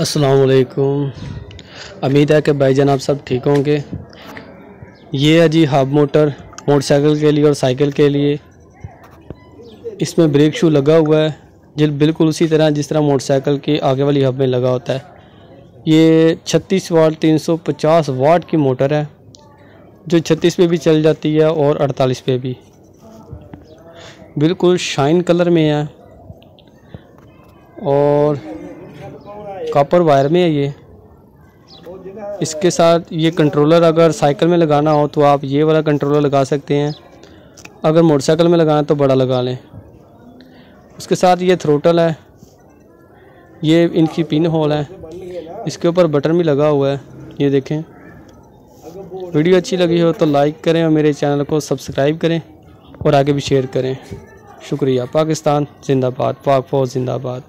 असलकुम उम्मीद है कि भाईजान आप सब ठीक होंगे। ये है जी हब मोटर, मोटरसाइकिल के लिए और साइकिल के लिए। इसमें ब्रेक शू लगा हुआ है, जिल बिल्कुल उसी तरह, जिस तरह मोटरसाइकिल के आगे वाली हब में लगा होता है। ये 36 वाट 350 वाट की मोटर है, जो 36 पे भी चल जाती है और 48 पे भी। बिल्कुल शाइन कलर में है। और कॉपर वायर में है ये। इसके साथ ये कंट्रोलर अगर साइकिल में लगाना हो तो आप ये वाला कंट्रोलर लगा सकते हैं। अगर मोटरसाइकिल में लगाना तो बड़ा लगा लें। उसके साथ ये थ्रोटल है। ये इनकी पिन होल है। इसके ऊपर बटन भी लगा हुआ है। ये देखें। वीडियो अच्छी लगी हो तो लाइक करें और मेरे चैनल को सब्सक्राइब करें और आगे भी शेयर करें। शुक्रिया। पाकिस्तान जिंदाबाद। पाक फौज जिंदाबाद।